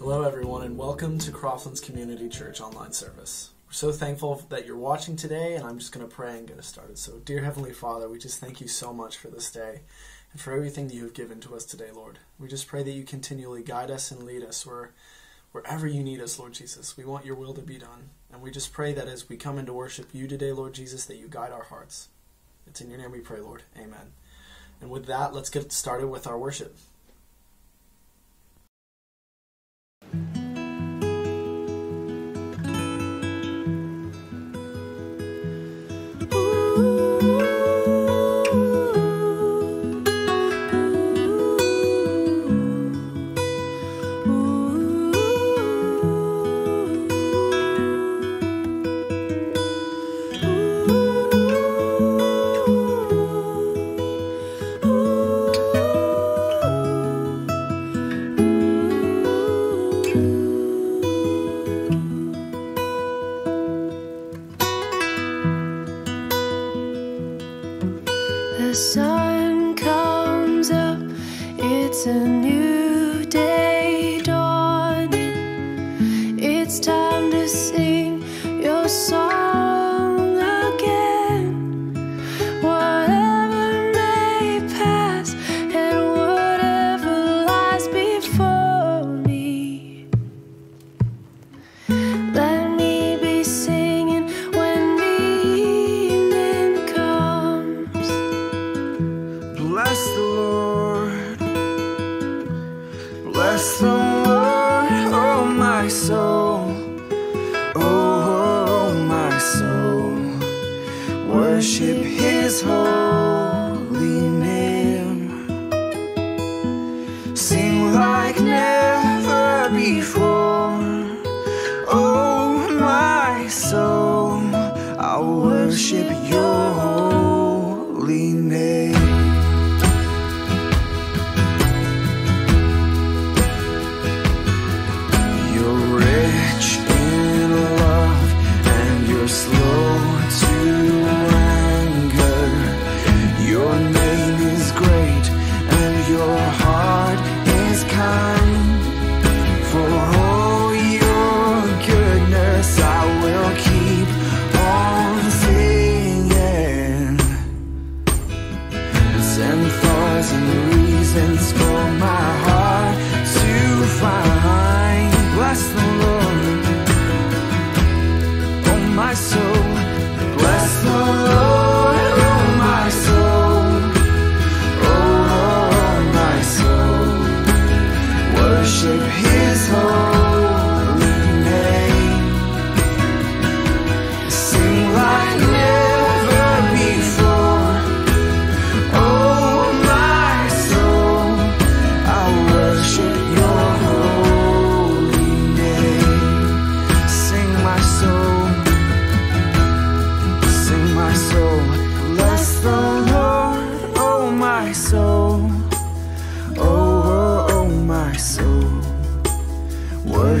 Hello, everyone, and welcome to Croftlands Community Church online service. We're so thankful that you're watching today, and I'm just going to pray and get us started. So, dear Heavenly Father, we just thank you so much for this day and for everything that you have given to us today, Lord. We just pray that you continually guide us and lead us where, wherever you need us, Lord Jesus. We want your will to be done. And we just pray that as we come into worship you today, Lord Jesus, that you guide our hearts. It's in your name we pray, Lord. Amen. And with that, let's get started with our worship. Never before.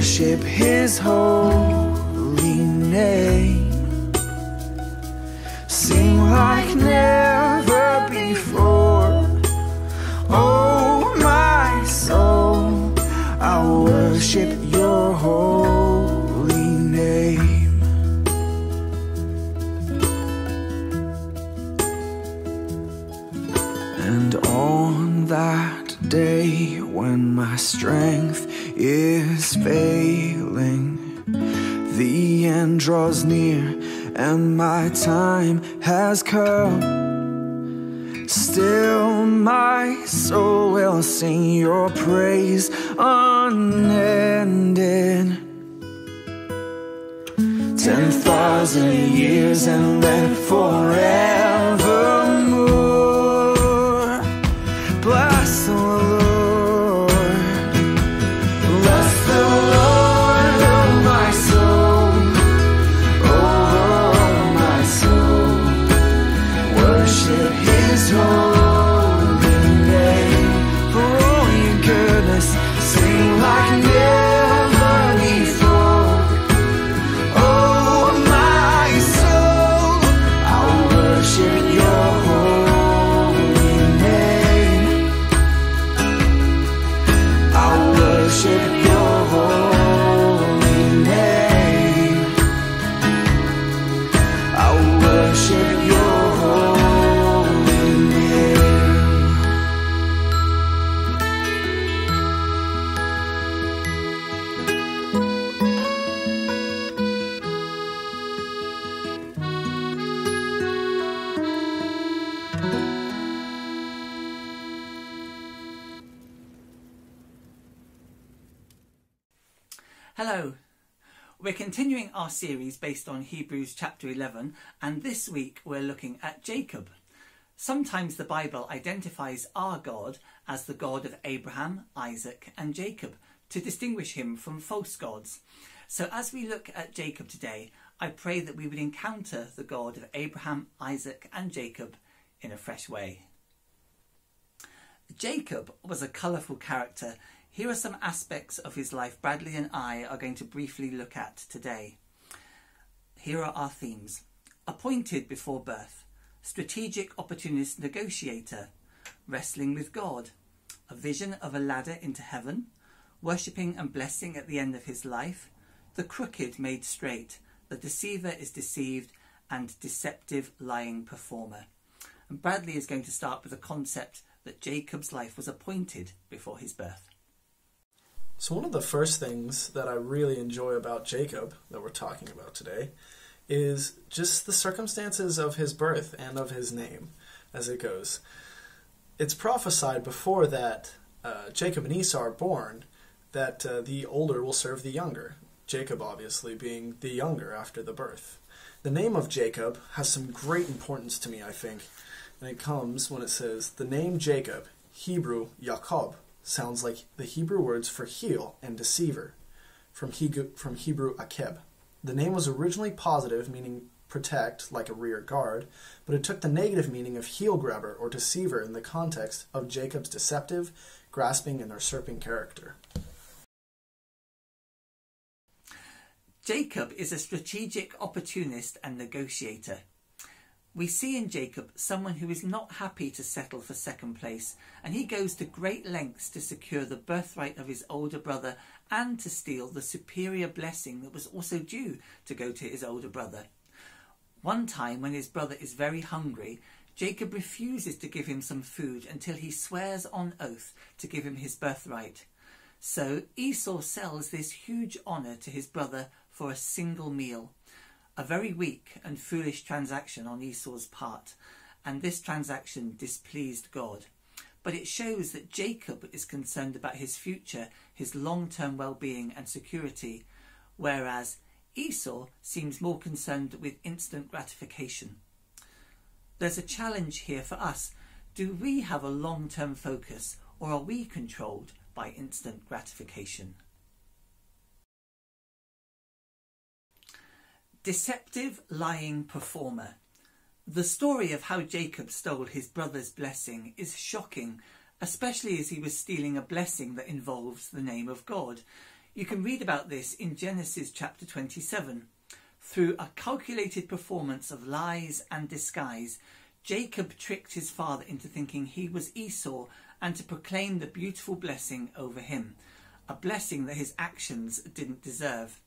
Worship his holy name. Sing like never before. Oh, my soul, I worship your holy name. And on that day when my strength is failing, the end draws near and my time has come. Still, my soul will sing your praise unending. Ten thousand years and then forevermore. Our series based on Hebrews chapter 11, and this week we're looking at Jacob. Sometimes the Bible identifies our God as the God of Abraham, Isaac, and Jacob to distinguish him from false gods. So as we look at Jacob today, I pray that we would encounter the God of Abraham, Isaac, and Jacob in a fresh way. Jacob was a colourful character. Here are some aspects of his life Bradley and I are going to briefly look at today. Here are our themes. Appointed before birth, strategic opportunist negotiator, wrestling with God, a vision of a ladder into heaven, worshipping and blessing at the end of his life, the crooked made straight, the deceiver is deceived, and deceptive lying performer. And Bradley is going to start with the concept that Jacob's life was appointed before his birth. So, one of the first things that I really enjoy about Jacob that we're talking about today is just the circumstances of his birth and of his name as it goes. It's prophesied before that uh, Jacob and Esau are born that uh, the older will serve the younger, Jacob obviously being the younger after the birth. The name of Jacob has some great importance to me, I think, and it comes when it says the name Jacob, Hebrew Jacob, sounds like the Hebrew words for heel and deceiver, from, Hebrew, from Hebrew akeb. The name was originally positive, meaning protect, like a rear guard, but it took the negative meaning of heel grabber or deceiver in the context of Jacob's deceptive, grasping, and usurping character. Jacob is a strategic opportunist and negotiator. We see in Jacob someone who is not happy to settle for second place, and he goes to great lengths to secure the birthright of his older brother and to steal the superior blessing that was also due to go to his older brother. One time, when his brother is very hungry, Jacob refuses to give him some food until he swears on oath to give him his birthright. So Esau sells this huge honour to his brother for a single meal. A very weak and foolish transaction on Esau's part, and this transaction displeased God. But it shows that Jacob is concerned about his future, his long term well being and security, whereas Esau seems more concerned with instant gratification. There's a challenge here for us. Do we have a long term focus, or are we controlled by instant gratification? Deceptive lying performer. The story of how Jacob stole his brother's blessing is shocking, especially as he was stealing a blessing that involves the name of God. You can read about this in Genesis chapter 27. Through a calculated performance of lies and disguise, Jacob tricked his father into thinking he was Esau and to proclaim the beautiful blessing over him, a blessing that his actions didn't deserve.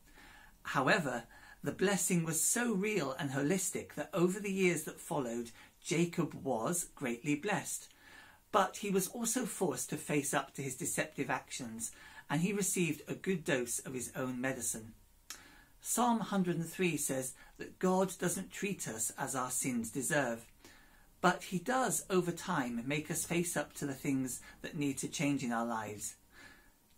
However, the blessing was so real and holistic that over the years that followed, Jacob was greatly blessed. But he was also forced to face up to his deceptive actions, and he received a good dose of his own medicine. Psalm 103 says that God doesn't treat us as our sins deserve, but he does over time make us face up to the things that need to change in our lives.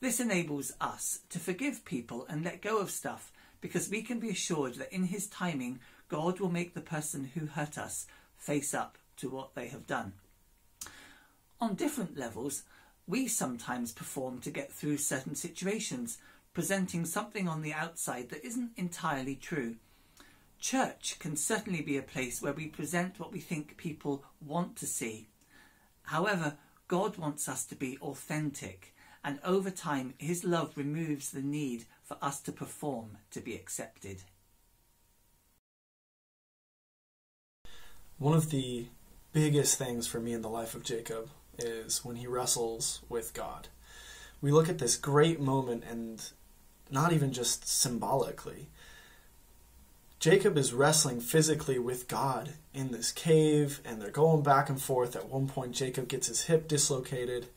This enables us to forgive people and let go of stuff because we can be assured that in His timing, God will make the person who hurt us face up to what they have done. On different levels, we sometimes perform to get through certain situations, presenting something on the outside that isn't entirely true. Church can certainly be a place where we present what we think people want to see. However, God wants us to be authentic, and over time, His love removes the need for us to perform to be accepted. One of the biggest things for me in the life of Jacob is when he wrestles with God. We look at this great moment and not even just symbolically. Jacob is wrestling physically with God in this cave, and they're going back and forth. At one point, Jacob gets his hip dislocated.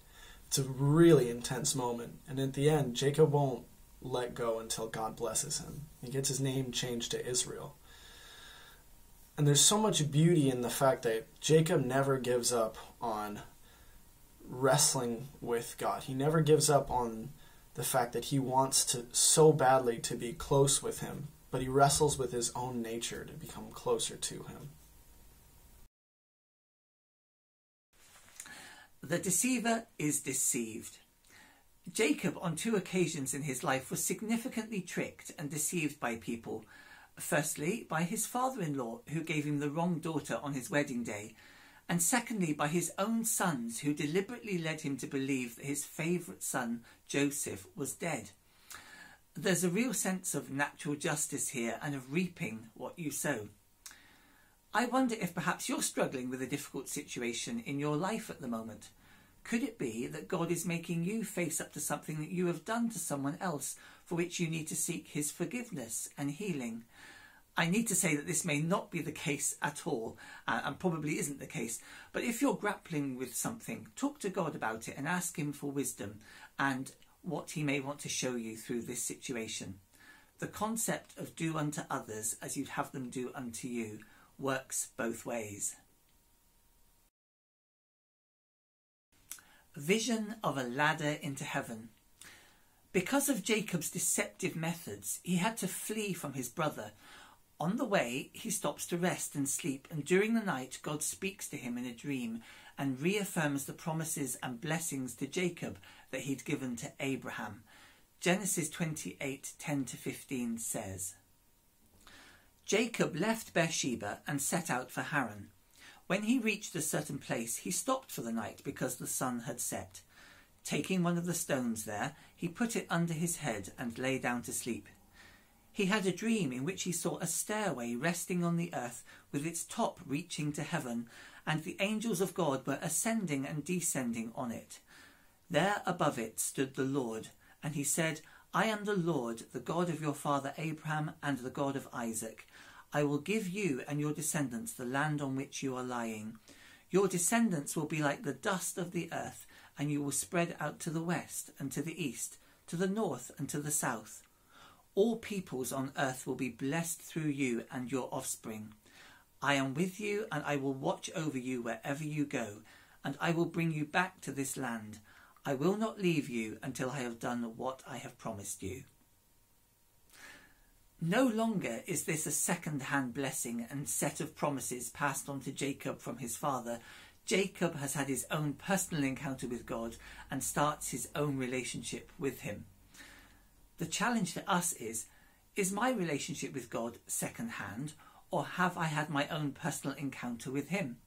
It's a really intense moment. And at the end, Jacob won't let go until God blesses him. He gets his name changed to Israel. And there's so much beauty in the fact that Jacob never gives up on wrestling with God. He never gives up on the fact that he wants to so badly to be close with him, but he wrestles with his own nature to become closer to him. The deceiver is deceived. Jacob, on two occasions in his life, was significantly tricked and deceived by people. Firstly, by his father in law, who gave him the wrong daughter on his wedding day, and secondly, by his own sons, who deliberately led him to believe that his favourite son, Joseph, was dead. There's a real sense of natural justice here and of reaping what you sow. I wonder if perhaps you're struggling with a difficult situation in your life at the moment. Could it be that God is making you face up to something that you have done to someone else for which you need to seek his forgiveness and healing? I need to say that this may not be the case at all, uh, and probably isn't the case. But if you're grappling with something, talk to God about it and ask Him for wisdom and what He may want to show you through this situation. The concept of do unto others as you'd have them do unto you works both ways. Vision of a ladder into heaven. Because of Jacob's deceptive methods, he had to flee from his brother on the way, he stops to rest and sleep, and during the night, God speaks to him in a dream and reaffirms the promises and blessings to Jacob that he'd given to Abraham. Genesis 28 10 to 15 says, Jacob left Beersheba and set out for Haran. When he reached a certain place, he stopped for the night because the sun had set. Taking one of the stones there, he put it under his head and lay down to sleep. He had a dream in which he saw a stairway resting on the earth with its top reaching to heaven, and the angels of God were ascending and descending on it. There above it stood the Lord, and he said, I am the Lord, the God of your father Abraham and the God of Isaac. I will give you and your descendants the land on which you are lying. Your descendants will be like the dust of the earth, and you will spread out to the west and to the east, to the north and to the south. All peoples on earth will be blessed through you and your offspring. I am with you, and I will watch over you wherever you go, and I will bring you back to this land. I will not leave you until I have done what I have promised you. No longer is this a second hand blessing and set of promises passed on to Jacob from his father. Jacob has had his own personal encounter with God and starts his own relationship with him. The challenge to us is is my relationship with God second hand, or have I had my own personal encounter with Him?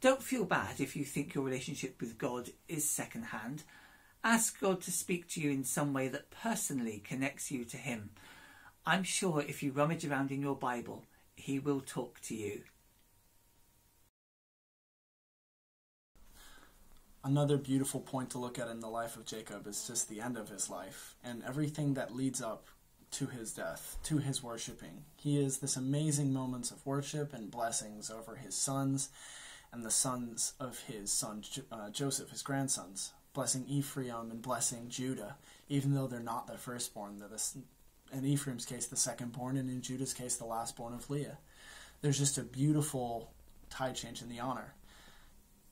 Don't feel bad if you think your relationship with God is second hand. Ask God to speak to you in some way that personally connects you to Him. I'm sure if you rummage around in your Bible, He will talk to you. Another beautiful point to look at in the life of Jacob is just the end of his life and everything that leads up to his death, to his worshiping. He is this amazing moments of worship and blessings over his sons and the sons of his son uh, Joseph, his grandsons, blessing Ephraim and blessing Judah, even though they're not the firstborn. They're the, in Ephraim's case, the second born, and in Judah's case, the last born of Leah. There's just a beautiful tide change in the honor.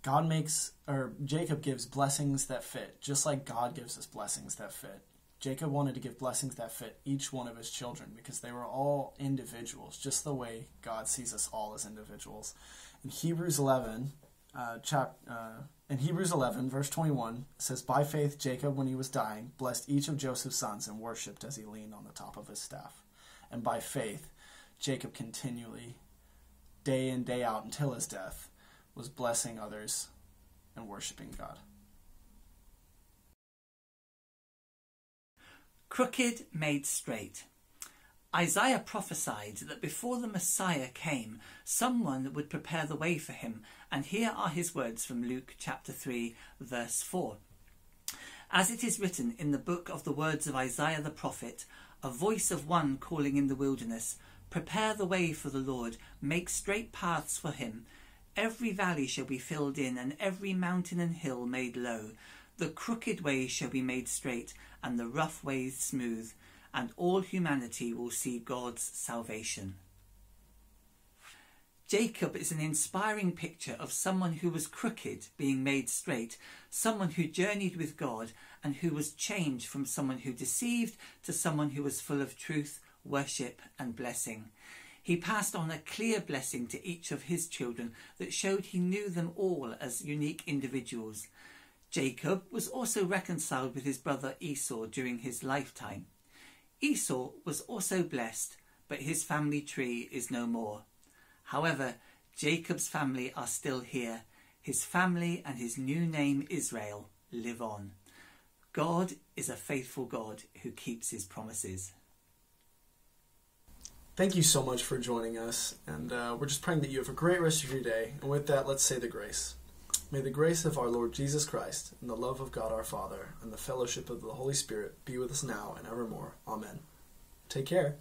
God makes, or Jacob gives blessings that fit, just like God gives us blessings that fit. Jacob wanted to give blessings that fit each one of his children because they were all individuals, just the way God sees us all as individuals. In Hebrews 11, uh, chap, uh, in Hebrews 11, verse 21, says, By faith, Jacob, when he was dying, blessed each of Joseph's sons and worshipped as he leaned on the top of his staff. And by faith, Jacob continually, day in, day out, until his death, was blessing others and worshiping God. Crooked made straight. Isaiah prophesied that before the Messiah came, someone would prepare the way for him, and here are his words from Luke chapter 3, verse 4. As it is written in the book of the words of Isaiah the prophet, a voice of one calling in the wilderness, Prepare the way for the Lord, make straight paths for him. Every valley shall be filled in, and every mountain and hill made low. The crooked ways shall be made straight, and the rough ways smooth, and all humanity will see God's salvation. Jacob is an inspiring picture of someone who was crooked being made straight, someone who journeyed with God and who was changed from someone who deceived to someone who was full of truth, worship, and blessing. He passed on a clear blessing to each of his children that showed he knew them all as unique individuals. Jacob was also reconciled with his brother Esau during his lifetime. Esau was also blessed, but his family tree is no more. However, Jacob's family are still here. His family and his new name Israel live on. God is a faithful God who keeps his promises. Thank you so much for joining us, and uh, we're just praying that you have a great rest of your day. And with that, let's say the grace. May the grace of our Lord Jesus Christ, and the love of God our Father, and the fellowship of the Holy Spirit be with us now and evermore. Amen. Take care.